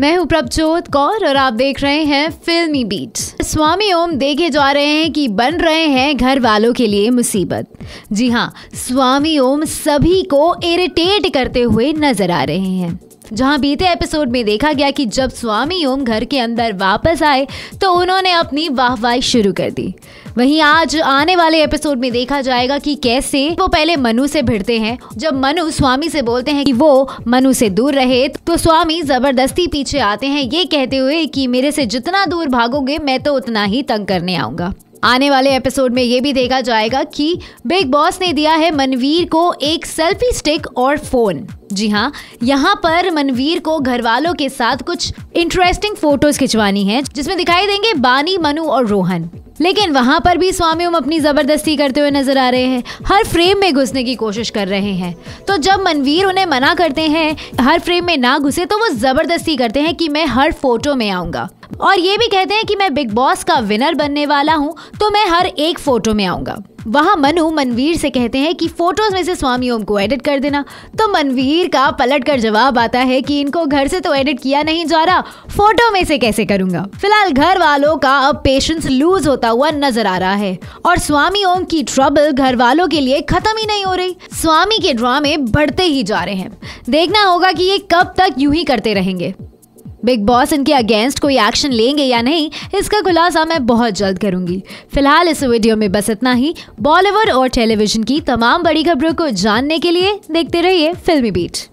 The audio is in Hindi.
मैं हूँ प्रभजोत कौर और आप देख रहे हैं फिल्मी बीट। स्वामी ओम देखे जा रहे हैं कि बन रहे हैं घर वालों के लिए मुसीबत। जी हाँ स्वामी ओम सभी को इरिटेट करते हुए नज़र आ रहे हैं। जहाँ बीते एपिसोड में देखा गया कि जब स्वामी ओम घर के अंदर वापस आए तो उन्होंने अपनी वाहवाही शुरू कर दी। वहीं आज आने वाले एपिसोड में देखा जाएगा कि कैसे वो पहले मनु से भिड़ते हैं। जब मनु स्वामी से बोलते हैं कि वो मनु से दूर रहे तो स्वामी ज़बरदस्ती पीछे आते हैं। ये कहते हुए कि मेरे से जितना दूर भागोगे, मैं तो उतना ही तंग करने आऊँगा। आने वाले एपिसोड में ये भी देखा जाएगा कि बिग बॉस ने दिया है मनवीर को एक सेल्फी स्टिक और फ़ोन जी हाँ यहाँ पर मनवीर को घर वालों के साथ कुछ इंटरेस्टिंग फ़ोटोज़ खिंचवानी है, जिसमें दिखाई देंगे बानी, मनु और रोहन। लेकिन वहाँ पर भी स्वामी ओम अपनी ज़बरदस्ती करते हुए नज़र आ रहे हैं, हर फ्रेम में घुसने की कोशिश कर रहे हैं। तो जब मनवीर उन्हें मना करते हैं, हर फ्रेम में ना घुसे तो वो ज़बरदस्ती करते हैं कि मैं हर फ़ोटो में आऊँगा। और ये भी कहते हैं कि मैं बिग बॉस का विनर बनने वाला हूँ तो मैं हर एक फ़ोटो में आऊँगा। वहाँ मनु मनवीर से कहते हैं कि फ़ोटोज़ में से स्वामी ओम को एडिट कर देना। तो मनवीर का पलट कर जवाब आता है कि इनको घर से तो एडिट किया नहीं जा रहा फ़ोटो में से कैसे करूँगा? फ़िलहाल घर वालों का अब पेशेंस लूज होता हुआ नज़र आ रहा है और स्वामी ओम की ट्रबल घर वालों के लिए खत्म ही नहीं हो रही। स्वामी के ड्रामे बढ़ते ही जा रहे हैं। देखना होगा कि ये कब तक यूँ ही करते रहेंगे। बिग बॉस इनके अगेंस्ट कोई एक्शन लेंगे या नहीं, इसका खुलासा मैं बहुत जल्द करूँगी। फ़िलहाल इस वीडियो में बस इतना ही। बॉलीवुड और टेलीविज़न की तमाम बड़ी खबरों को जानने के लिए देखते रहिए फिल्मी बीट।